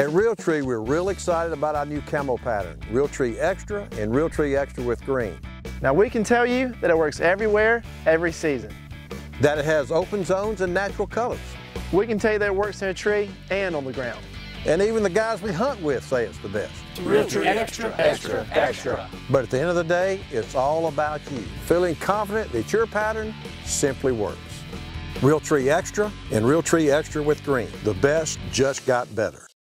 At Realtree, we're real excited about our new camo pattern, Realtree Xtra and Realtree Xtra with green. Now we can tell you that it works everywhere, every season. That it has open zones and natural colors. We can tell you that it works in a tree and on the ground. And even the guys we hunt with say it's the best. Realtree Xtra, Extra, Extra. But at the end of the day, it's all about you. Feeling confident that your pattern simply works. Realtree Xtra and Realtree Xtra with green. The best just got better.